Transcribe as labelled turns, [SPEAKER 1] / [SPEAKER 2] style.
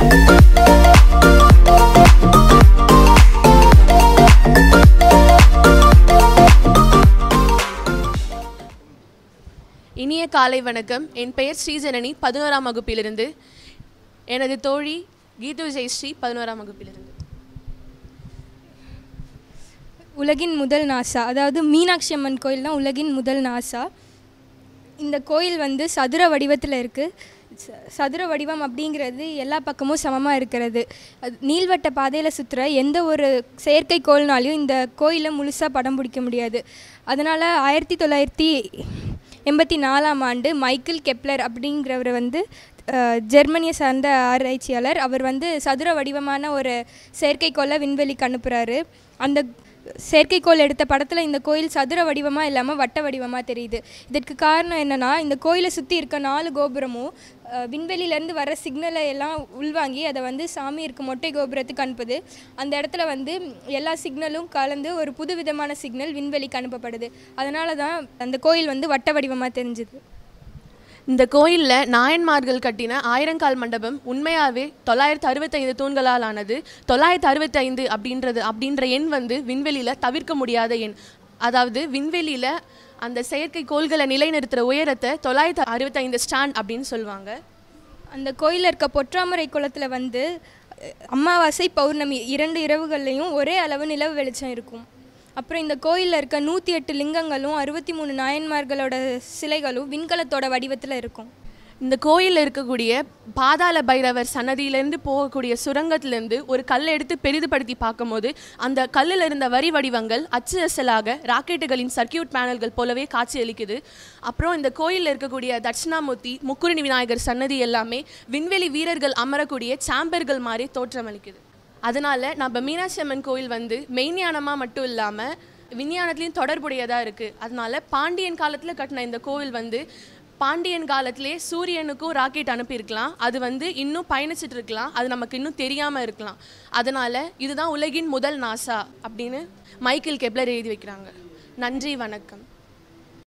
[SPEAKER 1] இனிய காலை வணக்கம். என் பெயர் ஸ்ரீஜனனி பதினோராம் வகுப்பிலிருந்து எனது தோழி கீது ஜெயஸ்ரீ பதினோராம் வகுப்பிலிருந்து.
[SPEAKER 2] உலகின் முதல் நாசா. அதாவது மீனாட்சி அம்மன் கோயில் தான் உலகின் முதல் நாசா. இந்த கோயில் வந்து சதுர வடிவத்தில் இருக்குது சதுர வடிவம் அப்படிங்கிறது எல்லா பக்கமும் சமமாக இருக்கிறது. அது நீள்வட்ட பாதையில் சுற்றுற எந்த ஒரு செயற்கைக்கோள்னாலையும் இந்த கோயிலை முழுசாக படம் பிடிக்க முடியாது. அதனால் ஆயிரத்தி தொள்ளாயிரத்தி எண்பத்தி நாலாம் ஆண்டு மைக்கேல் கெப்லர் அப்படிங்கிறவர் வந்து ஜெர்மனியை சார்ந்த ஆராய்ச்சியாளர் அவர் வந்து சதுர வடிவமான ஒரு செயற்கைக்கோளை விண்வெளிக்கு அனுப்புகிறாரு அந்த செயற்கைக்கோள் எடுத்த படத்தில் இந்த கோயில் சதுர வடிவமாக இல்லாமல் வட்ட வடிவமாக தெரியுது. இதற்கு காரணம் என்னென்னா இந்த கோயிலை சுற்றி இருக்க நாலு கோபுரமும் விண்வெளியிலேருந்து வர சிக்னலை எல்லாம் உள்வாங்கி அதை வந்து சாமி இருக்க மொட்டை கோபுரத்துக்கு அனுப்புது. அந்த இடத்துல வந்து எல்லா சிக்னலும் கலந்து ஒரு புது விதமான சிக்னல் விண்வெளிக்கு அனுப்பப்படுது. அதனால தான் அந்த கோயில் வந்து வட்ட வடிவமாக தெரிஞ்சுது.
[SPEAKER 1] இந்த கோயிலில் நாயன்மார்கள் கட்டின ஆயிரங்கால் மண்டபம் உண்மையாகவே தொள்ளாயிரத்து அறுபத்தைந்து தூண்களால் ஆனது தொள்ளாயிரத்து அறுபத்தைந்து அப்படின்றது அப்படின்ற எண் வந்து விண்வெளியில் தவிர்க்க முடியாத எண். அதாவது விண்வெளியில் அந்த செயற்கை கோள்களை நிலைநிறுத்துகிற உயரத்தை தொள்ளாயிரத்து அறுபத்தைந்து ஸ்டாண்ட் அப்படின்னு சொல்லுவாங்க.
[SPEAKER 2] அந்த கோயிலில் இருக்க பொற்றாமரை குளத்தில் வந்து அமாவாசை பௌர்ணமி இரண்டு இரவுகள்லையும் ஒரே அளவு நிலவு வெளிச்சம் இருக்கும். அப்புறம் இந்த கோயிலில் இருக்க நூற்றி எட்டு லிங்கங்களும் அறுபத்தி மூணு நாயன்மார்களோட சிலைகளும் விண்கலத்தோட வடிவத்தில் இருக்கும்.
[SPEAKER 1] இந்த கோயிலில் இருக்கக்கூடிய பாதாள பைரவர் சன்னதியிலேருந்து போகக்கூடிய சுரங்கத்திலேருந்து ஒரு கல்லை எடுத்து பெரிதுபடுத்தி பார்க்கும்போது அந்த கல்லில் இருந்த வரி வடிவங்கள் அச்சு அசலாக ராக்கெட்டுகளின் சர்க்கியூட் பேனல்கள் போலவே காட்சியளிக்குது. அப்புறம் இந்த கோயிலில் இருக்கக்கூடிய தட்சிணாமூர்த்தி முக்குருணி விநாயகர் சன்னதி எல்லாமே விண்வெளி வீரர்கள் அமரக்கூடிய சாம்பர்கள் மாதிரி தோற்றமளிக்குது. அதனால் நம்ம மீனாட்சி அம்மன் கோயில் வந்து மெய்ஞானமாக மட்டும் இல்லாமல் விஞ்ஞானத்துலேயும் தொடர்புடையதாக இருக்குது அதனால பாண்டியன் காலத்தில் கட்டின இந்த கோவில் வந்து பாண்டியன் காலத்திலே சூரியனுக்கும் ராக்கெட் அனுப்பியிருக்கலாம். அது வந்து இன்னும் பயணிச்சுட்டு இருக்கலாம். அது நமக்கு இன்னும் தெரியாமல் இருக்கலாம். அதனால் இதுதான் உலகின் முதல் நாசா அப்படின்னு மைக்கேல் கெப்லர் எழுதி வைக்கிறாங்க. நன்றி வணக்கம்.